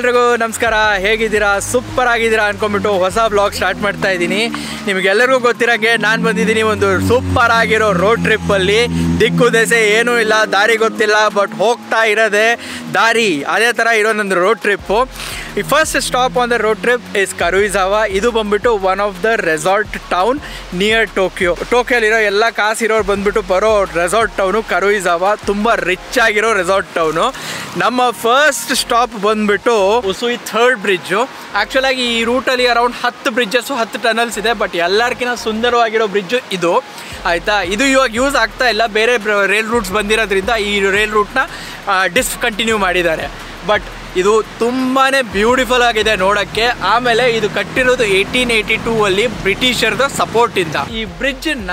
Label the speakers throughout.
Speaker 1: ಎಲ್ರಿಗೂ ನಮಸ್ಕಾರ. ಹೇಗಿದ್ದೀರಾ? ಸೂಪರ್ ಆಗಿದ್ದೀರಾ ಅಂದ್ಕೊಂಡ್ಬಿಟ್ಟು ಹೊಸ ಬ್ಲಾಗ್ ಸ್ಟಾರ್ಟ್ ಮಾಡ್ತಾ ಇದ್ದೀನಿ. ನಿಮಗೆಲ್ಲರಿಗೂ ಗೊತ್ತಿರೋಂಗೆ ನಾನು ಬಂದಿದ್ದೀನಿ ಒಂದು ಸೂಪರ್ ಆಗಿರೋ ರೋಡ್ ಟ್ರಿಪ್ಪಲ್ಲಿ ದಿಕ್ಕು ದೆಸೆ ಏನೂ ಇಲ್ಲ, ದಾರಿ ಗೊತ್ತಿಲ್ಲ ಬಟ್ ಹೋಗ್ತಾ ಇರೋದೇ ದಾರಿ. ಅದೇ ಥರ ಇರೋ ರೋಡ್ ಟ್ರಿಪ್ಪು ಈ first stop on the road trip is Karuizawa ಇದು ಬಂದ್ಬಿಟ್ಟು one of the resort town near Tokyo ಟೋಕಿಯೋಲಿರೋ ಎಲ್ಲ ಕಾಸಿರೋರು ಬಂದ್ಬಿಟ್ಟು ಬರೋ ರೆಸಾರ್ಟ್ ಟೌನು ಕರುಯಿಝಾವ ತುಂಬ ರಿಚ್ ಆಗಿರೋ ರೆಸಾರ್ಟ್ ಟೌನು ನಮ್ಮ ಫಸ್ಟ್ ಸ್ಟಾಪ್ ಬಂದ್ಬಿಟ್ಟು ಉಸುಯಿ ಥರ್ಡ್ ಬ್ರಿಡ್ಜು ಆ್ಯಕ್ಚುಲಾಗಿ ಈ ರೂಟಲ್ಲಿ ಅರೌಂಡ್ ಹತ್ತು ಬ್ರಿಡ್ಜಸ್ಸು ಹತ್ತು ಟನಲ್ಸ್ ಇದೆ ಬಟ್ ಎಲ್ಲರಿಗಿಂತ ಸುಂದರವಾಗಿರೋ ಬ್ರಿಡ್ಜು ಇದು. ಆಯಿತಾ? ಇದು ಇವಾಗ ಯೂಸ್ ಆಗ್ತಾ ಇಲ್ಲ. ಬೇರೆ ರೈಲ್ ರೂಟ್ಸ್ ಬಂದಿರೋದ್ರಿಂದ ಈ ರೈಲ್ ರೂಟ್ನ ಡಿಸ್ಕಂಟಿನ್ಯೂ ಮಾಡಿದ್ದಾರೆ. ಬಟ್ ಇದು ತುಂಬಾ ಬ್ಯೂಟಿಫುಲ್ ಆಗಿದೆ ನೋಡೋಕ್ಕೆ. ಆಮೇಲೆ ಇದು ಕಟ್ಟಿರೋದು ಏಯ್ಟೀನ್ ಏಯ್ಟಿ ಟೂ ಅಲ್ಲಿ ಬ್ರಿಟಿಷರ್ದ ಸಪೋರ್ಟಿಂದ ಈ ಬ್ರಿಡ್ಜನ್ನ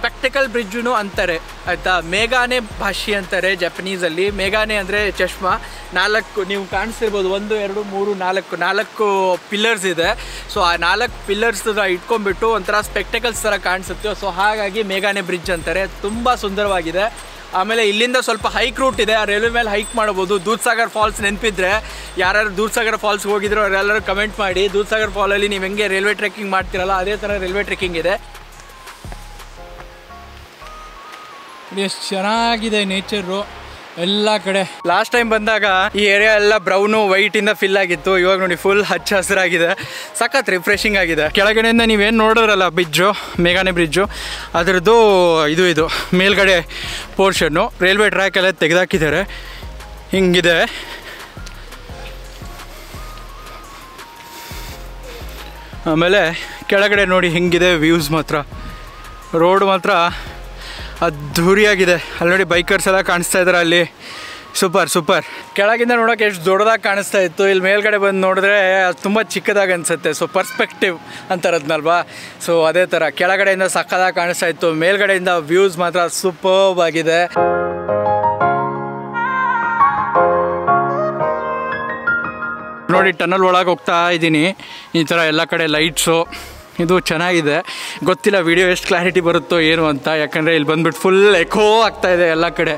Speaker 1: ಸ್ಪೆಕ್ಟಿಕಲ್ ಬ್ರಿಡ್ಜು ಅಂತಾರೆ, ಆಯಿತಾ? ಮೇಘಾನೆ ಭಾಷೆ ಅಂತಾರೆ ಜಪನೀಸಲ್ಲಿ ಮೇಘಾನೆ ಅಂದರೆ ಚಶ್ಮಾ. ನಾಲ್ಕು, ನೀವು ಕಾಣಿಸ್ತಿರ್ಬೋದು ಒಂದು, ಎರಡು, ಮೂರು, ನಾಲ್ಕು ನಾಲ್ಕು ಪಿಲ್ಲರ್ಸ್ ಇದೆ. ಸೊ ಆ ನಾಲ್ಕು ಪಿಲ್ಲರ್ಸ್ ಇಟ್ಕೊಂಡ್ಬಿಟ್ಟು ಒಂಥರ ಸ್ಪೆಕ್ಟಿಕಲ್ಸ್ ಥರ ಕಾಣಿಸುತ್ತೆ. ಸೊ ಹಾಗಾಗಿ ಮೇಘಾನೆ ಬ್ರಿಡ್ಜ್ ಅಂತಾರೆ. ತುಂಬ ಸುಂದರವಾಗಿದೆ. ಆಮೇಲೆ ಇಲ್ಲಿಂದ ಸ್ವಲ್ಪ ಹೈಕ್ ರೂಟ್ ಇದೆ. ಆ ರೈಲ್ವೆ ಮೇಲೆ ಹೈಕ್ ಮಾಡ್ಬೋದು. ದೂದ್ಸಾಗರ್ ಫಾಲ್ಸ್ ನೆನಪಿದ್ರೆ ಯಾರು ದೂದ್ಸಾಗರ್ ಫಾಲ್ಸ್ ಹೋಗಿದ್ರು ಅವರೆಲ್ಲರೂ ಕಮೆಂಟ್ ಮಾಡಿ. ದೂದ್ಸಾಗರ್ ಫಾಲಲ್ಲಿ ನೀವು ಹೆಂಗೆ ರೈಲ್ವೆ ಟ್ರೆಕ್ಕಿಂಗ್ ಮಾಡ್ತಿರಲ್ಲ, ಅದೇ ಥರ ರೈಲ್ವೆ ಟ್ರೆಕ್ಕಿಂಗ್ ಇದೆ. ಎಷ್ಟು ಚೆನ್ನಾಗಿದೆ ನೇಚರು ಎಲ್ಲ ಕಡೆ. ಲಾಸ್ಟ್ ಟೈಮ್ ಬಂದಾಗ ಈ ಏರಿಯಾ ಎಲ್ಲ ಬ್ರೌನು ವೈಟ್ ಇಂದ ಫಿಲ್ ಆಗಿತ್ತು. ಇವಾಗ ನೋಡಿ ಫುಲ್ ಹಚ್ಚ ಹಸಿರಾಗಿದೆ. ಸಖತ್ ರಿಫ್ರೆಶಿಂಗ್ ಆಗಿದೆ. ಕೆಳಗಡೆಯಿಂದ ನೀವೇನು ನೋಡೋರಲ್ಲ ಬ್ರಿಡ್ಜು ಮೇಘಾನೆ ಬ್ರಿಡ್ಜು ಅದರದ್ದು ಇದು ಇದು ಮೇಲ್ಗಡೆ ಪೋರ್ಷನ್ನು ರೈಲ್ವೆ ಟ್ರ್ಯಾಕ್ ಎಲ್ಲ ತೆಗೆದಾಕಿದ್ದಾರೆ. ಹಿಂಗಿದೆ. ಆಮೇಲೆ ಕೆಳಗಡೆ ನೋಡಿ ಹಿಂಗಿದೆ ವ್ಯೂಸ್ ಮಾತ್ರ. ರೋಡ್ ಮಾತ್ರ ಅದ್ಧೂರಿಯಾಗಿದೆ. ಅಲ್ಲಿ ನೋಡಿ ಬೈಕರ್ಸ್ ಎಲ್ಲ ಕಾಣಿಸ್ತಾ ಇದ್ದಾರೆ ಅಲ್ಲಿ. Super super. ಕೆಳಗಿಂದ ನೋಡೋಕೆ ಎಷ್ಟು ದೊಡ್ಡದಾಗಿ ಕಾಣಿಸ್ತಾ ಇತ್ತು. ಇಲ್ಲಿ ಮೇಲ್ಗಡೆ ಬಂದು ನೋಡಿದ್ರೆ ಅದು ತುಂಬ ಚಿಕ್ಕದಾಗಿ ಅನಿಸುತ್ತೆ. So perspective ಅಂತಾರದ್ನಲ್ವಾ? ಸೊ ಅದೇ ಥರ. ಕೆಳಗಡೆಯಿಂದ ಸಕ್ಕದಾಗಿ ಕಾಣಿಸ್ತಾ ಇತ್ತು. ಮೇಲ್ಗಡೆಯಿಂದ ವ್ಯೂಸ್ ಮಾತ್ರ ಸೂಪರ್ಬ್ ಆಗಿದೆ. ನೋಡಿ ಟನಲ್ ಒಳಗೆ ಹೋಗ್ತಾ ಇದ್ದೀನಿ. ಈ ಥರ ಎಲ್ಲ ಕಡೆ ಲೈಟ್ಸು ಇದು ಚೆನ್ನಾಗಿದೆ. ಗೊತ್ತಿಲ್ಲ ವಿಡಿಯೋ ಎಷ್ಟು ಕ್ಲಾರಿಟಿ ಬರುತ್ತೋ ಏನು ಅಂತ. ಯಾಕಂದರೆ ಇಲ್ಲಿ ಬಂದ್ಬಿಟ್ಟು ಫುಲ್ ಎಕೋ ಆಗ್ತಾ ಇದೆ ಎಲ್ಲ ಕಡೆ.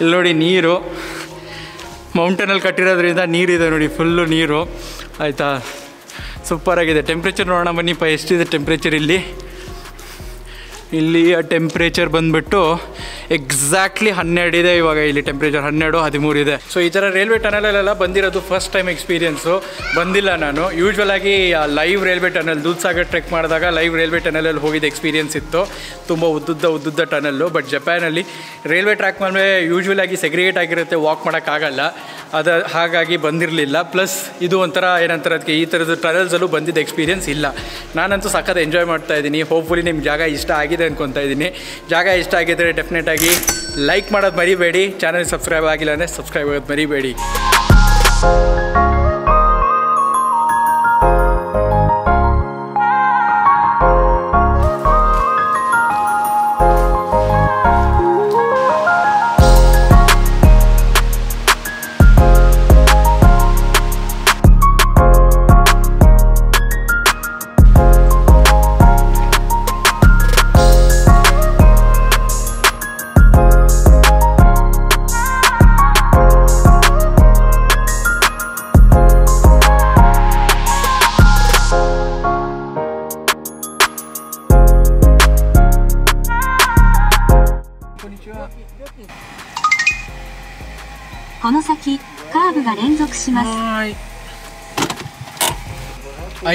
Speaker 1: ಇಲ್ಲಿ ನೋಡಿ ನೀರು. ಮೌಂಟೇನಲ್ಲಿ ಕಟ್ಟಿರೋದ್ರಿಂದ ನೀರಿದೆ ನೋಡಿ ಫುಲ್ಲು ನೀರು. ಆಯಿತಾ? ಸೂಪರಾಗಿದೆ ಟೆಂಪ್ರೇಚರ್ ನೋಡೋಣ ಬನ್ನಿಪ್ಪ ಎಷ್ಟಿದೆ ಟೆಂಪ್ರೇಚರ್ ಇಲ್ಲಿ? ಇಲ್ಲಿ ಟೆಂಪ್ರೇಚರ್ ಬಂದುಬಿಟ್ಟು ಎಕ್ಸಾಕ್ಟ್ಲಿ ಹನ್ನೆರಡು ಇದೆ ಇವಾಗ ಇಲ್ಲಿ ಟೆಂಪ್ರೇಚರ್ ಹನ್ನೆರಡು, ಹದಿಮೂರು ಇದೆ. ಸೊ ಈ ಥರ ರೈಲ್ವೆ ಟನಲಲ್ಲೆಲ್ಲ ಬಂದಿರೋದು ಫಸ್ಟ್ ಟೈಮ್ ಎಕ್ಸ್ಪೀರಿಯನ್ಸು ಬಂದಿಲ್ಲ ನಾನು. ಯೂಶ್ವಲ್ ಆಗಿ live railway tunnel Dudhsagar trek ಮಾಡಿದಾಗ ಲೈವ್ ರೈಲ್ವೆ ಟನಲಲ್ಲಿ ಹೋಗಿದ್ದ ಎಕ್ಸ್ಪೀರಿಯೆನ್ಸ್ ಇತ್ತು. ತುಂಬ ಉದ್ದುದ್ದ ಉದ್ದುದ್ದ ಟನಲ್ಲು ಬಟ್ ಜಪಾನಲ್ಲಿ ರೈಲ್ವೆ ಟ್ರ್ಯಾಕ್ ಮೇಲೆ ಯೂಶ್ವಲ್ ಆಗಿ ಸೆಗ್ರಿಗೇಟ್ ಆಗಿರುತ್ತೆ ವಾಕ್ ಮಾಡೋಕ್ಕಾಗಲ್ಲ ಅದು, ಹಾಗಾಗಿ ಬಂದಿರಲಿಲ್ಲ. ಪ್ಲಸ್ ಇದು ಒಂಥರ ಏನಂತಾರೆ ಅದಕ್ಕೆ, ಈ ಥರದ ಟನಲ್ಸಲ್ಲೂ ಬಂದಿದ್ದ ಎಕ್ಸ್ಪೀರಿಯನ್ಸ್ ಇಲ್ಲ. ನಾನಂತೂ ಸಖತ್ ಎಂಜಾಯ್ ಮಾಡ್ತಾ ಇದ್ದೀನಿ. ಹೋಪ್ಫುಲಿ ನಿಮ್ಮ ಜಾಗ ಇಷ್ಟ ಆಗಿದೆ ಅನ್ಕೊತಾ ಇದ್ದೀನಿ. ಜಾಗ ಇಷ್ಟ ಆಗಿದ್ದರೆ ಡೆಫಿನೆಟ್ ಆಗಿ ಲೈಕ್ ಮಾಡೋದು ಮರಿಬೇಡಿ. ಚಾನಲ್ ಸಬ್ಸ್ಕ್ರೈಬ್ ಆಗಿಲ್ಲ ಅಂದರೆ ಸಬ್ಸ್ಕ್ರೈಬ್ ಆಗೋದು ಮರಿಬೇಡಿ.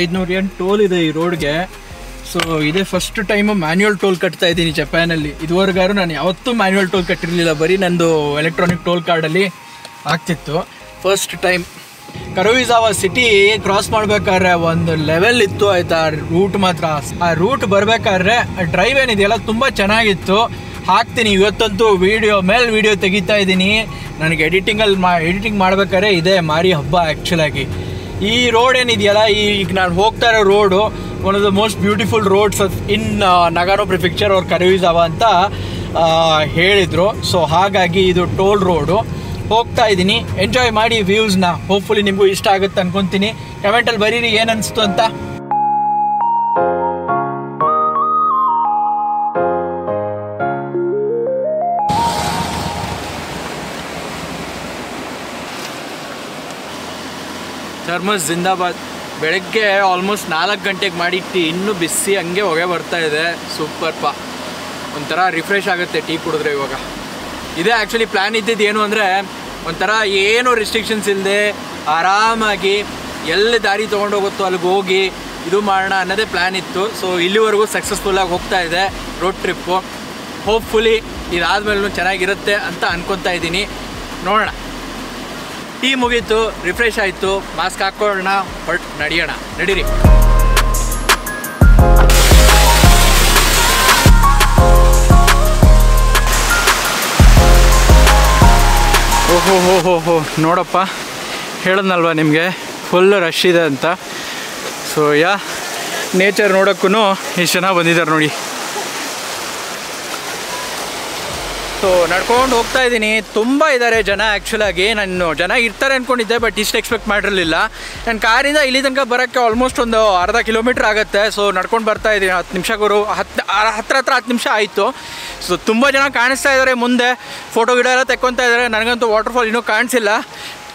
Speaker 1: ಐದುನೂರು ಏನು ಟೋಲ್ ಇದೆ ಈ ರೋಡ್ಗೆ ಸೊ ಇದೇ ಫಸ್ಟ್ ಟೈಮ್ ಮ್ಯಾನ್ಯುವಲ್ ಟೋಲ್ ಕಟ್ತಾ ಇದ್ದೀನಿ ಜಪಾನಲ್ಲಿ. ಇದುವರೆಗಾರು ನಾನು ಯಾವತ್ತೂ ಮ್ಯಾನ್ಯುವಲ್ ಟೋಲ್ ಕಟ್ಟಿರಲಿಲ್ಲ. ಬರೀ ನಂದು ಎಲೆಕ್ಟ್ರಾನಿಕ್ ಟೋಲ್ ಕಾರ್ಡಲ್ಲಿ ಆಗ್ತಿತ್ತು. First time Karuizawa city cross ಮಾಡ್ಬೇಕಾದ್ರೆ ಒಂದು ಲೆವೆಲ್ ಇತ್ತು ಆಯ್ತಾ. ರೂಟ್ ಮಾತ್ರ. ಆ ರೂಟ್ ಬರ್ಬೇಕಾದ್ರೆ ಡ್ರೈವ್ ಏನಿದೆಯಲ್ಲ, ತುಂಬ ಚೆನ್ನಾಗಿತ್ತು. ಹಾಕ್ತೀನಿ. ಇವತ್ತಂತೂ ವಿಡಿಯೋ ಮೇಲೆ ವಿಡಿಯೋ ತೆಗಿತಾ ಇದ್ದೀನಿ. ನನಗೆ ಎಡಿಟಿಂಗಲ್ಲಿ ಮಾ ಎಡಿಟಿಂಗ್ ಮಾಡ್ಬೇಕಾದ್ರೆ ಇದೇ ಮಾರಿ ಹಬ್ಬ ಆ್ಯಕ್ಚುಲಾಗಿ ಈ ರೋಡ್ ಏನಿದೆಯಲ್ಲ ಈಗ ನಾನು ಹೋಗ್ತಾ ಇರೋ road one of the most beautiful roads in Nagano prefecture ಅವ್ರ ಅವ ಅಂತ ಹೇಳಿದರು. ಸೊ ಹಾಗಾಗಿ ಇದು ಟೋಲ್ ರೋಡು ಹೋಗ್ತಾ ಇದ್ದೀನಿ. ಎಂಜಾಯ್ ಮಾಡಿ ವ್ಯೂಸ್ನ ಹೋಪ್ಫುಲಿ ನಿಮಗೂ ಇಷ್ಟ ಆಗುತ್ತೆ ಅನ್ಕೊತೀನಿ. ಕಮೆಂಟಲ್ಲಿ ಬರೀರಿ, ಏನು ಅನಿಸ್ತು ಅಂತ? ಥರ್ಮಸ್ ಜಿಂದಾಬಾದ್. ಬೆಳಗ್ಗೆ ಆಲ್ಮೋಸ್ಟ್ ನಾಲ್ಕು ಗಂಟೆಗೆ ಮಾಡಿಟ್ಟು, ಇನ್ನೂ ಬಿಸಿ, ಹಂಗೆ ಹೊಗೆ ಬರ್ತಾ ಇದೆ. ಸೂಪರ್ ಪಾ ಒಂಥರ ರಿಫ್ರೆಶ್ ಆಗುತ್ತೆ ಟೀ ಕುಡಿದ್ರೆ ಇವಾಗ. ಇದೇ ಆ್ಯಕ್ಚುಲಿ ಪ್ಲ್ಯಾನ್ ಇದ್ದಿದ್ದು ಏನು ಅಂದರೆ, ಒಂಥರ ಏನು ರಿಸ್ಟ್ರಿಕ್ಷನ್ಸ್ ಇಲ್ಲದೆ ಆರಾಮಾಗಿ ಎಲ್ಲಿ ದಾರಿ ತೊಗೊಂಡೋಗುತ್ತೋ ಅಲ್ಲಿಗೆ ಹೋಗಿ ಇದು ಮಾಡೋಣ ಅನ್ನೋದೇ ಪ್ಲ್ಯಾನ್ ಇತ್ತು. ಸೊ ಇಲ್ಲಿವರೆಗೂ ಸಕ್ಸಸ್ಫುಲ್ಲಾಗಿ ಹೋಗ್ತಾ ಇದೆ ರೋಡ್ ಟ್ರಿಪ್ಪು ಹೋಪ್ಫುಲಿ ಇದಾದ್ಮೇಲೂ ಚೆನ್ನಾಗಿರುತ್ತೆ ಅಂತ ಅನ್ಕೊತಾ ಇದ್ದೀನಿ. ನೋಡೋಣ. ಟೀ ಮುಗೀತು ರಿಫ್ರೆಶ್ ಆಯಿತು ಮಾಸ್ಕ್ ಹಾಕೊಳ್ಳೋಣ ಬಟ್ ನಡೆಯೋಣ. ನಡೀರಿ. ಓಹೋ, ಹೋ ಹೋ ಹೋ, ನೋಡಪ್ಪ. ಹೇಳದ್ನಲ್ವ ನಿಮಗೆ? ಫುಲ್ ರಶ್ ಇದೆ ಅಂತ. ಸೊ ಯಾ ನೇಚರ್ ನೋಡೋಕ್ಕೂ ಎಷ್ಟು ಜನ ಬಂದಿದ್ದಾರೆ ನೋಡಿ. ಸೊ ನಡ್ಕೊಂಡು ಹೋಗ್ತಾ ಇದ್ದೀನಿ. ತುಂಬ ಇದ್ದಾರೆ ಜನ ಆ್ಯಕ್ಚುಲಾಗಿ ನಾನು ಜನ ಇರ್ತಾರೆ ಅಂದ್ಕೊಂಡಿದ್ದೆ ಬಟ್ ಇಷ್ಟು ಎಕ್ಸ್ಪೆಕ್ಟ್ ಮಾಡಿರಲಿಲ್ಲ. ನನ್ನ ಕಾರಿಂದ ಇಲ್ಲಿ ತನಕ ಬರೋಕ್ಕೆ ಆಲ್ಮೋಸ್ಟ್ ಒಂದು ಅರ್ಧ ಕಿಲೋಮೀಟ್ರ್ ಆಗುತ್ತೆ. ಸೊ ನಡ್ಕೊಂಡು ಬರ್ತಾ ಇದ್ದೀನಿ. ಹತ್ತು ನಿಮಿಷ ಗುರು ಹತ್ತು ಹತ್ರ ಹತ್ರ ಹತ್ತು ನಿಮಿಷ ಆಯಿತು. ಸೊ ತುಂಬ ಜನ ಕಾಣಿಸ್ತಾ ಇದ್ದಾರೆ ಮುಂದೆ. ಫೋಟೋ ಗಿಡ ಎಲ್ಲ ತೆಕ್ಕೊತಾ ಇದ್ದಾರೆ ನನಗಂತೂ ವಾಟರ್ಫಾಲ್ ಇನ್ನೂ ಕಾಣಿಸಿಲ್ಲ.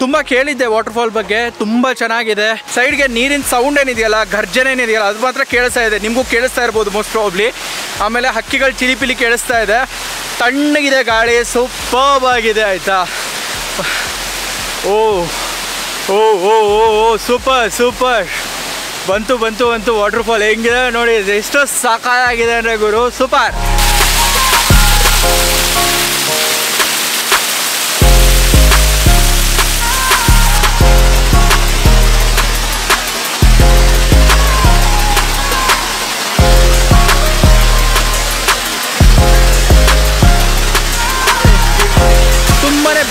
Speaker 1: ತುಂಬ ಕೇಳಿದ್ದೆ ವಾಟರ್ಫಾಲ್ ಬಗ್ಗೆ, ತುಂಬ ಚೆನ್ನಾಗಿದೆ. ಸೈಡ್ಗೆ ನೀರಿನ ಸೌಂಡ್ ಏನಿದೆಯಲ್ಲ ಗರ್ಜನೆ ಏನಿದೆಯಲ್ಲ, ಅದು ಮಾತ್ರ ಕೇಳಿಸ್ತಾ ಇದೆ. ನಿಮಗೂ ಕೇಳಿಸ್ತಾ ಇರ್ಬೋದು ಮೋಸ್ಟ್ ಪ್ರಾಬ್ಲಿ ಆಮೇಲೆ ಹಕ್ಕಿಗಳು ಚಿಲಿಪಿಲಿ ಕೇಳಿಸ್ತಾ ಇದೆ. ತಣ್ಣಗಿದೆ ಗಾಳಿ ಸೂಪರ್ಬ್ ಆಗಿದೆ, ಆಯಿತಾ? ಓ ಓ ಓ ಓ ಓ ಸೂಪರ್ ಸೂಪರ್ ಬಂತು ಬಂತು ಬಂತು ವಾಟರ್ಫಾಲ್ ಹೆಂಗಿದೆ ನೋಡಿ ಎಷ್ಟು ಸಾಕಾಗಿದೆ ಅಂದರೆ ಗುರು ಸೂಪರ್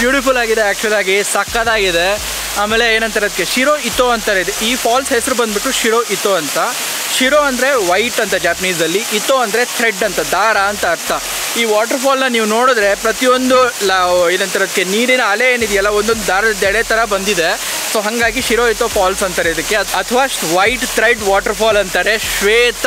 Speaker 1: ಬ್ಯೂಟಿಫುಲ್ ಆಗಿದೆ ಆ್ಯಕ್ಚುಲಾಗಿ ಸಕ್ಕದಾಗಿದೆ ಆಮೇಲೆ ಏನಂತಾರೆ ಅದಕ್ಕೆ? ಶಿರೋ ಇತೋ ಅಂತಾರೆ ಇದೆ. ಈ ಫಾಲ್ಸ್ ಹೆಸರು ಬಂದ್ಬಿಟ್ಟು ಶಿರೋ ಇತೋ ಅಂತ. ಶಿರೋ ಅಂದರೆ ವೈಟ್ ಅಂತ ಜಾಪನೀಸಲ್ಲಿ ಇತೋ ಅಂದರೆ ಥ್ರೆಡ್ ಅಂತ, ದಾರ ಅಂತ ಅರ್ಥ. ಈ ವಾಟರ್ಫಾಲ್ನ ನೀವು ನೋಡಿದ್ರೆ ಪ್ರತಿಯೊಂದು ಲ ನೀರಿನ ಅಲೆ ಏನಿದೆಯಲ್ಲ, ಒಂದೊಂದು ದಾರದ ದೆಳೆ ಥರ ಬಂದಿದೆ. ಸೊ ಹಾಗಾಗಿ ಶಿರೋ ಇತೋ ಫಾಲ್ಸ್ ಅಂತಾರೆ ಇದಕ್ಕೆ. ಅಥವಾ ವೈಟ್ ಥ್ರೆಡ್ ವಾಟರ್ಫಾಲ್ ಅಂತಾರೆ. ಶ್ವೇತ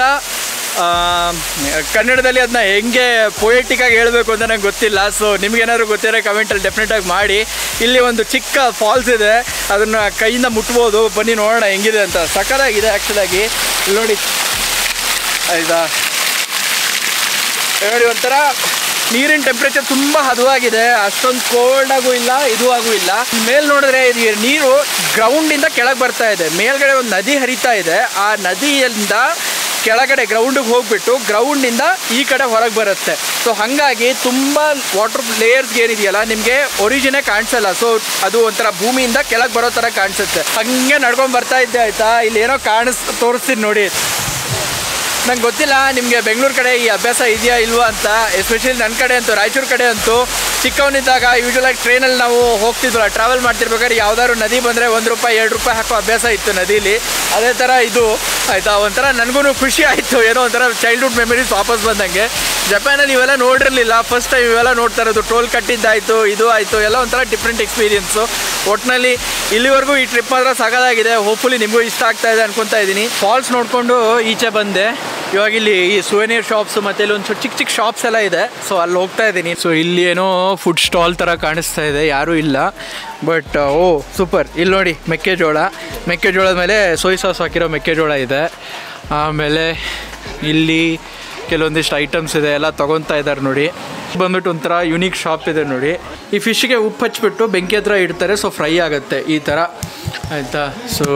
Speaker 1: ಕನ್ನಡದಲ್ಲಿ ಅದನ್ನ ಹೆಂಗೆ ಪೊಯೆಟಿಕ್ಕಾಗಿ ಹೇಳಬೇಕು ಅಂತ ನಂಗೆ ಗೊತ್ತಿಲ್ಲ. ಸೊ ನಿಮ್ಗೇನಾದ್ರು ಗೊತ್ತಿರೋ ಕಮೆಂಟಲ್ಲಿ ಡೆಫಿನೆಟಾಗಿ ಮಾಡಿ. ಇಲ್ಲಿ ಒಂದು ಚಿಕ್ಕ ಫಾಲ್ಸ್ ಇದೆ. ಅದನ್ನು ಕೈಯಿಂದ ಮುಟ್ಬೋದು. ಬನ್ನಿ ನೋಡೋಣ ಹೆಂಗಿದೆ ಅಂತ. ಸಖತ್ತಾಗಿದೆ ಆ್ಯಕ್ಚುಲಾಗಿ ನೋಡಿ. ಆಯ್ತಾ? ನೋಡಿ ಒಂಥರ ನೀರಿನ ಟೆಂಪ್ರೇಚರ್ ತುಂಬ ಹದವಾಗಿದೆ. ಅಷ್ಟೊಂದು ಕೋಲ್ಡ್ ಆಗೂ ಇಲ್ಲ, ಇದು ಆಗೂ ಇಲ್ಲ. ಮೇಲ್ ನೋಡಿದ್ರೆ ನೀರು ಗ್ರೌಂಡಿಂದ ಕೆಳಗೆ ಬರ್ತಾ ಇದೆ. ಮೇಲ್ಗಡೆ ಒಂದು ನದಿ ಹರಿತಾ ಇದೆ. ಆ ನದಿಯಿಂದ ಕೆಳಗಡೆ ಗ್ರೌಂಡಿಗೆ ಹೋಗ್ಬಿಟ್ಟು ಗ್ರೌಂಡಿಂದ ಈ ಕಡೆ ಹೊರಗೆ ಬರುತ್ತೆ. ಸೊ ಹಾಗಾಗಿ ತುಂಬ ವಾಟರ್ ಲೇಯರ್ಸ್ ಏನಿದೆಯಲ್ಲ, ನಿಮಗೆ ಒರಿಜಿನೇ ಕಾಣಿಸಲ್ಲ. ಸೊ ಅದು ಒಂಥರ ಭೂಮಿಯಿಂದ ಕೆಳಗೆ ಬರೋ ಥರ ಕಾಣಿಸುತ್ತೆ. ಹಂಗೆ ನಡ್ಕೊಂಡು ಬರ್ತಾ ಇದ್ದೆ ಆಯ್ತಾ? ಇಲ್ಲಿ ಏನೋ ಕಾಣಿಸ್ ತೋರಿಸ್ತೀನಿ ನೋಡಿ. ನಂಗೆ ಗೊತ್ತಿಲ್ಲ, ನಿಮಗೆ ಬೆಂಗಳೂರು ಕಡೆ ಈ ಅಭ್ಯಾಸ ಇದೆಯಾ ಇಲ್ವಾ ಅಂತ. ಎಸ್ಪೆಷಲಿ ನನ್ನ ಕಡೆ ಅಂತೂ, ರಾಯಚೂರು ಕಡೆ ಅಂತೂ. ಚಿಕ್ಕವನಿದ್ದಾಗ ಯೂಶ್ವಲಾಗಿ ಟ್ರೈನಲ್ಲಿ ನಾವು ಹೋಗ್ತಿದ್ವಲ್ಲ ಟ್ರಾವೆಲ್ ಮಾಡ್ತಿರ್ಬೇಕಾದ್ರೆ ಯಾವ್ದಾದ್ರು ನದಿ ಬಂದರೆ ಒಂದು ರೂಪಾಯಿ, ಎರಡು ರೂಪಾಯಿ ಹಾಕೋ ಅಭ್ಯಾಸ ಇತ್ತು ನದೀಲಿ. ಅದೇ ಥರ ಇದು. ಆಯಿತಾ? ಒಂಥರ ನನಗೂ ಖುಷಿ ಆಯಿತು. ಏನೋ ಒಂಥರ ಚೈಲ್ಡ್ಹುಡ್ ಮೆಮರೀಸ್ ವಾಪಸ್ ಬಂದಂಗೆ. ಜಪಾನಲ್ಲಿ ಇವೆಲ್ಲ ನೋಡಿರಲಿಲ್ಲ. ಫಸ್ಟ್ ಟೈಮ್ ಇವೆಲ್ಲ ನೋಡ್ತಾ ಇರೋದು. ಟೋಲ್ ಕಟ್ಟಿದ್ದಾಯಿತು, ಇದು ಆಯಿತು. ಎಲ್ಲ ಒಂಥರ ಡಿಫ್ರೆಂಟ್ ಎಕ್ಸ್ಪೀರಿಯನ್ಸು ಒಟ್ಟಿನಲ್ಲಿ ಇಲ್ಲಿವರೆಗೂ ಈ ಟ್ರಿಪ್ ಮಾತ್ರ ಸಾಕಾಗಿದೆ ಹೋಪ್ಫುಲಿ ನಿಮಗೂ ಇಷ್ಟ ಆಗ್ತಾ ಇದೆ ಅನ್ಕೊತಾ ಇದ್ದೀನಿ ಫಾಲ್ಸ್ ನೋಡಿಕೊಂಡು ಈಚೆ ಬಂದೆ. ಇವಾಗ ಇಲ್ಲಿ ಈ ಸುವೆನಿಯರ್ ಶಾಪ್ಸ್ ಮತ್ತೆ ಇಲ್ಲಿ ಒಂದು ಚಿಕ್ಕ ಚಿಕ್ಕ ಶಾಪ್ಸ್ ಎಲ್ಲ ಇದೆ. ಸೊ ಅಲ್ಲಿ ಹೋಗ್ತಾ ಇದ್ದೀನಿ. ಸೊ ಇಲ್ಲಿ ಏನೋ ಫುಡ್ ಸ್ಟಾಲ್ ಥರ ಕಾಣಿಸ್ತಾ ಇದೆ. ಯಾರೂ ಇಲ್ಲ. ಬಟ್ ಓ ಸೂಪರ್ ಇಲ್ಲಿ ನೋಡಿ, ಮೆಕ್ಕೆಜೋಳ. ಮೆಕ್ಕೆಜೋಳದ ಮೇಲೆ ಸೋಯ್ ಸಾಸ್ ಹಾಕಿರೋ ಮೆಕ್ಕೆಜೋಳ ಇದೆ. ಆಮೇಲೆ ಇಲ್ಲಿ ಕೆಲವೊಂದಿಷ್ಟು ಐಟಮ್ಸ್ ಇದೆ. ಎಲ್ಲ ತೊಗೊತಾ ಇದ್ದಾರೆ ನೋಡಿ. ಬಂದ್ಬಿಟ್ಟು ಒಂಥರ ಯುನೀಕ್ ಶಾಪ್ ಇದೆ ನೋಡಿ. ಈ ಫಿಶ್ಗೆ ಉಪ್ಪು ಹಚ್ಬಿಟ್ಟು ಬೆಂಕಿ ಹತ್ರ ಇಡ್ತಾರೆ ಸೊ ಫ್ರೈ ಆಗುತ್ತೆ ಈ ಥರ ಆಯಿತಾ? ಸೊ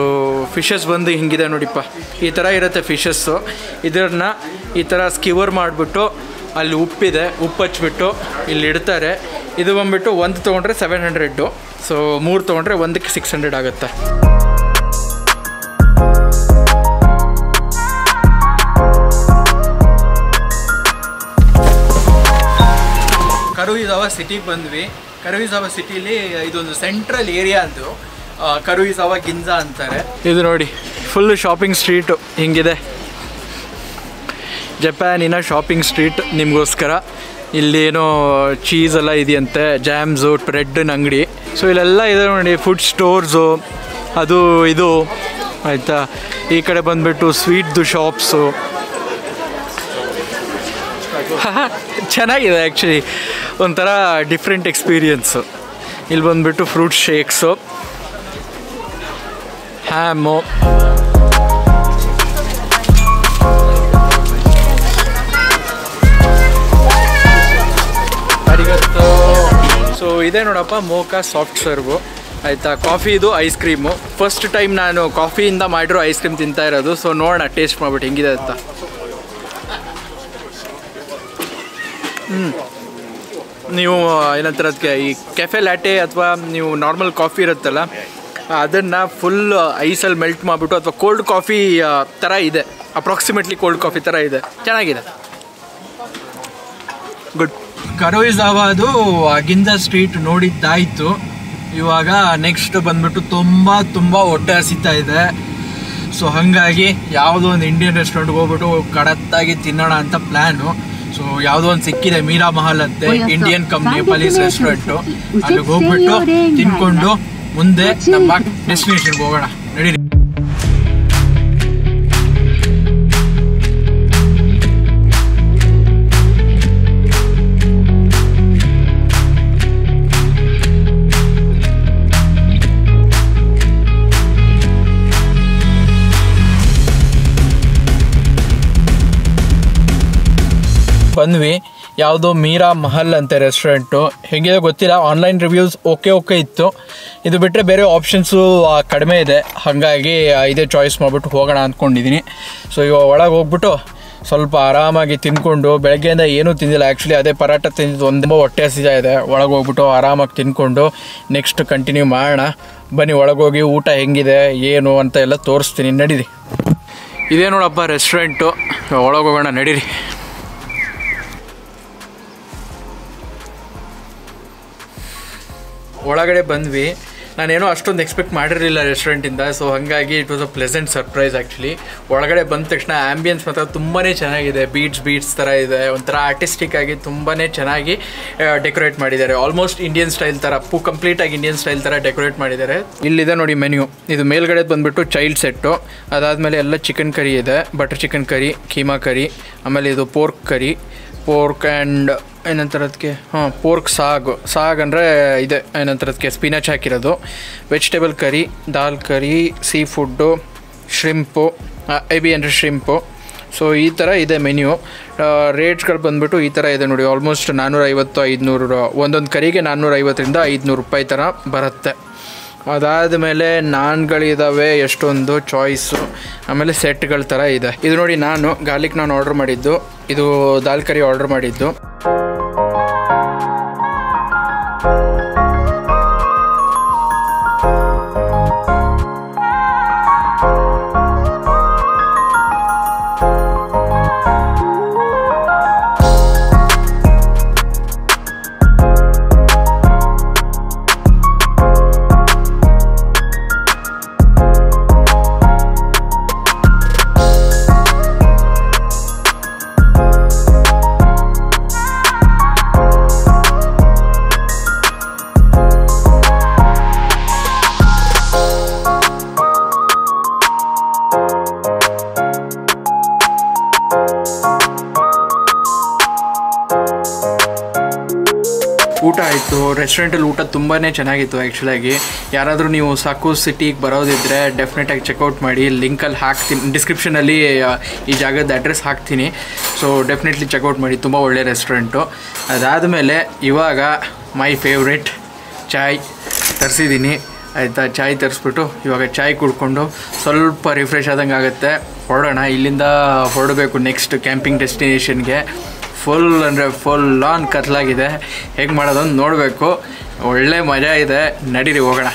Speaker 1: ಫಿಶಸ್ ಬಂದು ಹಿಂಗಿದೆ ನೋಡಿಪ್ಪ. ಈ ಥರ ಇರುತ್ತೆ ಫಿಶಸ್ಸು ಇದನ್ನ ಈ ಥರ ಸ್ಕಿವರ್ ಮಾಡಿಬಿಟ್ಟು ಅಲ್ಲಿ ಉಪ್ಪಿದೆ, ಉಪ್ಪು ಹಚ್ಬಿಟ್ಟು ಇಲ್ಲಿ ಇಡ್ತಾರೆ. ಇದು ಬಂದ್ಬಿಟ್ಟು ಒಂದು ತೊಗೊಂಡ್ರೆ ಸೆವೆನ್ ಹಂಡ್ರೆಡ್ಡು ಸೊ ಮೂರು ತೊಗೊಂಡ್ರೆ ಒಂದಕ್ಕೆ ಸಿಕ್ಸ್ ಹಂಡ್ರೆಡ್ ಆಗುತ್ತೆ. ಕರುಯಿಜಾವ ಸಿಟಿಗೆ ಬಂದ್ವಿ. ಕರುವಿಝಾವ ಸಿಟಿಲಿ ಇದೊಂದು ಸೆಂಟ್ರಲ್ ಏರಿಯಾ ಅದು. ಕರುವಿಝಾವ ಗಿಂಜಾ ಅಂತಾರೆ. ಇದು ನೋಡಿ ಫುಲ್ ಶಾಪಿಂಗ್ ಸ್ಟ್ರೀಟು ಹಿಂಗಿದೆ. ಜಪಾನಿನ ಶಾಪಿಂಗ್ ಸ್ಟ್ರೀಟ್ ನಿಮಗೋಸ್ಕರ. ಇಲ್ಲಿ ಏನೋ ಚೀಸ್ ಎಲ್ಲ ಇದೆಯಂತೆ ಜ್ಯಾಮ್ಸು ಬ್ರೆಡ್ನ ಅಂಗಡಿ. ಸೊ ಇಲ್ಲೆಲ್ಲ ಇದೆ ನೋಡಿ ಫುಡ್ ಸ್ಟೋರ್ಸು ಅದು ಇದು. ಆಯಿತಾ? ಈ ಕಡೆ ಬಂದುಬಿಟ್ಟು ಸ್ವೀಟ್ದು ಶಾಪ್ಸು ಚೆನ್ನಾಗಿದೆ ಆ್ಯಕ್ಚುಲಿ ಒಂಥರ ಡಿಫ್ರೆಂಟ್ ಎಕ್ಸ್ಪೀರಿಯನ್ಸು ಇಲ್ಲಿ ಬಂದುಬಿಟ್ಟು ಫ್ರೂಟ್ ಶೇಕ್ಸು ಹ್ಯಾಮು ಸೊ ಇದೆ ನೋಡಪ್ಪ, ಮೋಕಾ ಸಾಫ್ಟ್ ಸರ್ವು ಆಯಿತಾ? ಕಾಫಿ ಇದು ಐಸ್ ಕ್ರೀಮು ಫಸ್ಟ್ ಟೈಮ್ ನಾನು ಕಾಫಿಯಿಂದ ಮಾಡಿರೋ ಐಸ್ ಕ್ರೀಮ್ ತಿಂತಾ ಇರೋದು. ಸೊ ನೋಡೋಣ ಟೇಸ್ಟ್ ಮಾಡ್ಬಿಟ್ಟು ಹೆಂಗಿದೆ ಅಂತ. ನೀವು ಏನಂತಾರೆ ಅದಕ್ಕೆ, ಈ ಕೆಫೆ ಲ್ಯಾಟೆ ಅಥವಾ ನೀವು ನಾರ್ಮಲ್ ಕಾಫಿ ಇರುತ್ತಲ್ಲ, ಅದನ್ನು ಫುಲ್ ಐಸಲ್ಲಿ ಮೆಲ್ಟ್ ಮಾಡಿಬಿಟ್ಟು ಅಥವಾ ಕೋಲ್ಡ್ ಕಾಫಿ ಥರ ಇದೆ. ಅಪ್ರಾಕ್ಸಿಮೇಟ್ಲಿ ಕೋಲ್ಡ್ ಕಾಫಿ ಥರ ಇದೆ. ಚೆನ್ನಾಗಿದೆ. ಗುಡ್ ಕರೋಯಿಜಾವಾದು ಅಗಿಂದ ಸ್ಟ್ರೀಟ್ ನೋಡಿದ್ದಾಯಿತು. ಇವಾಗ ನೆಕ್ಸ್ಟ್ ಬಂದ್ಬಿಟ್ಟು ತುಂಬ ತುಂಬ ಹೊಟ್ಟೆ ಹಸಿತಾ ಇದೆ. ಸೊ ಹಾಗಾಗಿ ಯಾವುದೋ ಒಂದು ಇಂಡಿಯನ್ ರೆಸ್ಟೋರೆಂಟ್ಗೆ ಹೋಗ್ಬಿಟ್ಟು ಕಡತ್ತಾಗಿ ತಿನ್ನೋಣ ಅಂತ ಪ್ಲ್ಯಾನು ಸೊ ಯಾವ್ದೋ ಒಂದ್ ಸಿಕ್ಕಿದೆ ಮೀರಾ ಮಹಲ್ ಅಂತೆ ಇಂಡಿಯನ್ ಕಂಪ್ನಿ ಪಲೀಸ್ ರೆಸ್ಟೋರೆಂಟ್ ಅಲ್ಲಿಗೆ ಹೋಗ್ಬಿಟ್ಟು ತಿನ್ಕೊಂಡು ಮುಂದೆ ನಮ್ಮ ಡೆಸ್ಟಿನೇಷನ್ಗೆ ಹೋಗೋಣ. ನಡೀರಿ. ಬಂದ್ವಿ ಯಾವುದೋ ಮೀರಾ ಮಹಲ್ ಅಂತ ರೆಸ್ಟೋರೆಂಟು ಹೇಗಿದೆ ಗೊತ್ತಿಲ್ಲ. ಆನ್ಲೈನ್ ರಿವ್ಯೂಸ್ ಓಕೆ ಓಕೆ ಇತ್ತು. ಇದು ಬಿಟ್ಟರೆ ಬೇರೆ ಆಪ್ಷನ್ಸು ಕಡಿಮೆ ಇದೆ. ಹಾಗಾಗಿ ಇದೇ ಚಾಯ್ಸ್ ಮಾಡಿಬಿಟ್ಟು ಹೋಗೋಣ ಅಂದ್ಕೊಂಡಿದ್ದೀನಿ ಸೊ ಇವಾಗ ಒಳಗೆ ಹೋಗ್ಬಿಟ್ಟು ಸ್ವಲ್ಪ ಆರಾಮಾಗಿ ತಿನ್ಕೊಂಡು, ಬೆಳಗ್ಗೆಯಿಂದ ಏನೂ ತಿಂದಿಲ್ಲ. ಆ್ಯಕ್ಚುಲಿ ಅದೇ ಪರಾಟ ತಿಂದಿದ್ದು ಒಂದು ಹೊಟ್ಟೆ ಹಸಿದ ಇದೆ. ಒಳಗೆ ಹೋಗ್ಬಿಟ್ಟು ಆರಾಮಾಗಿ ತಿನ್ಕೊಂಡು ನೆಕ್ಸ್ಟ್ ಕಂಟಿನ್ಯೂ ಮಾಡೋಣ. ಬನ್ನಿ ಒಳಗೋಗಿ ಊಟ ಹೆಂಗಿದೆ, ಏನು ಅಂತ ಎಲ್ಲ ತೋರಿಸ್ತೀನಿ. ನಡೀರಿ. ಇದೇ ನೋಡಪ್ಪ ರೆಸ್ಟೋರೆಂಟು ಒಳಗೆ ಹೋಗೋಣ, ನಡೀರಿ. ಒಳಗಡೆ ಬಂದ್ವಿ. ನಾನೇನೋ ಅಷ್ಟೊಂದು ಎಕ್ಸ್ಪೆಕ್ಟ್ ಮಾಡಿರಲಿಲ್ಲ ರೆಸ್ಟೋರೆಂಟಿಂದ ಸೊ ಹಾಗಾಗಿ it was a pleasant surprise actually ಒಳಗಡೆ ಬಂದ ತಕ್ಷಣ ಆ್ಯಂಬಿಯನ್ಸ್ ಮಾತ್ರ ತುಂಬಾ ಚೆನ್ನಾಗಿದೆ. ಬೀಟ್ಸ್ ಬೀಟ್ಸ್ ಥರ ಇದೆ. ಒಂಥರ ಆರ್ಟಿಸ್ಟಿಕ್ ಆಗಿ ತುಂಬಾ ಚೆನ್ನಾಗಿ ಡೆಕೋರೇಟ್ ಮಾಡಿದ್ದಾರೆ. ಆಲ್ಮೋಸ್ಟ್ ಇಂಡಿಯನ್ ಸ್ಟೈಲ್ ಥರ ಪೂ ಕಂಪ್ಲೀಟಾಗಿ ಇಂಡಿಯನ್ ಸ್ಟೈಲ್ ಥರ ಡೆಕೋರೇಟ್ ಮಾಡಿದ್ದಾರೆ. ಇಲ್ಲಿದೆ ನೋಡಿ ಮೆನ್ಯೂ ಇದು ಮೇಲ್ಗಡೆ ಬಂದುಬಿಟ್ಟು ಚೈಲ್ಡ್ ಸೆಟ್ಟು ಅದಾದಮೇಲೆ ಎಲ್ಲ ಚಿಕನ್ ಕರಿ ಇದೆ. Butter chicken curry keema curry ಆಮೇಲೆ ಇದು ಪೋರ್ಕ್ ಕರಿ ಪೋರ್ಕ್ ಆ್ಯಂಡ್ ಏನಂತಾರೆ ಹಾಂ, ಪೋರ್ಕ್ ಸಾಗು. ಸಾಗ್ ಅಂದರೆ ಇದೆ ಏನಂತಾರೆ ಅದಕ್ಕೆ ಸ್ಪಿನಚ್ ಹಾಕಿರೋದು. Vegetable curry, dal curry seafood shrimp AB ಅಂದರೆ ಶ್ರಿಂಪು. ಸೊ, ಈ ಥರ ಇದೆ ಮೆನ್ಯೂ. ರೇಟ್ಗಳು ಬಂದುಬಿಟ್ಟು ಈ ಥರ ಇದೆ ನೋಡಿ. ಆಲ್ಮೋಸ್ಟ್ ನಾನ್ನೂರೈವತ್ತು, ಐದುನೂರು, ಒಂದೊಂದು ಕರಿಗೆ ನಾನ್ನೂರೈವತ್ತರಿಂದ ಐದುನೂರು ರೂಪಾಯಿ ಥರ ಬರುತ್ತೆ. ಅದಾದ ಮೇಲೆ ನಾನ್ಗಳಿದ್ದಾವೆ ಎಷ್ಟೊಂದು ಚಾಯ್ಸು. ಆಮೇಲೆ ಸೆಟ್ಗಳ ಥರ ಇದೆ. ಇದು ನೋಡಿ ನಾನು ಗಾರ್ಲಿಕ್ ನಾನು ಆರ್ಡ್ರ್ ಮಾಡಿದ್ದು. ಇದು ದಾಲ್ ಕರಿ ಆರ್ಡ್ರ್ ಮಾಡಿದ್ದು. ರೆಸ್ಟೋರೆಂಟಲ್ಲಿ ಊಟ ತುಂಬಾ ಚೆನ್ನಾಗಿತ್ತು ಆ್ಯಕ್ಚುಲಾಗಿ ಯಾರಾದರೂ ನೀವು ಸಾಕು ಸಿಟಿಗೆ ಬರೋದಿದ್ದರೆ ಡೆಫಿನೆಟಾಗಿ ಚೆಕ್ಔಟ್ ಮಾಡಿ ಲಿಂಕಲ್ಲಿ ಹಾಕ್ತೀನಿ ಡಿಸ್ಕ್ರಿಪ್ಷನಲ್ಲಿ ಈ ಜಾಗದ ಅಡ್ರೆಸ್ ಹಾಕ್ತೀನಿ. ಸೊ ಡೆಫಿನೆಟ್ಲಿ ಚೆಕ್ಔಟ್ ಮಾಡಿ, ತುಂಬ ಒಳ್ಳೆ ರೆಸ್ಟೋರೆಂಟು ಅದಾದಮೇಲೆ ಇವಾಗ ಮೈ ಫೇವ್ರೆಟ್ ಚಾಯ್ ತರಿಸಿದ್ದೀನಿ ಆಯಿತಾ? ಚಾಯ್ ತರಿಸ್ಬಿಟ್ಟು ಇವಾಗ ಚಾಯ್ ಕುಡ್ಕೊಂಡು ಸ್ವಲ್ಪ ರಿಫ್ರೆಶ್ ಆದಂಗೆ ಆಗುತ್ತೆ ಹೊರಡೋಣ, ಇಲ್ಲಿಂದ ಹೊರಡಬೇಕು ನೆಕ್ಸ್ಟ್ ಕ್ಯಾಂಪಿಂಗ್ ಡೆಸ್ಟಿನೇಷನ್ಗೆ ಫುಲ್ ಅಂದರೆ ಫುಲ್ ಆನ್ ಕತ್ಲಾಗಿದೆ. ಹೇಗೆ ಮಾಡೋದು ಅಂತ ನೋಡಬೇಕು. ಒಳ್ಳೆ ಮಜಾ ಇದೆ. ನಡೀರಿ ಹೋಗೋಣ.